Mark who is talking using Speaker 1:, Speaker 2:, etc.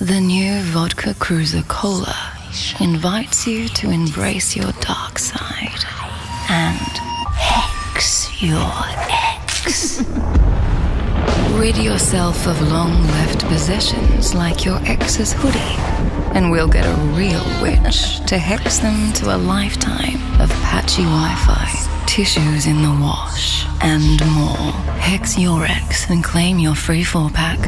Speaker 1: The new Vodka Cruiser Cola invites you to embrace your dark side and hex your ex. Rid yourself of long left possessions like your ex's hoodie, and we'll get a real witch to hex them to a lifetime of patchy Wi Fi, tissues in the wash, and more. Hex your ex and claim your free four pack.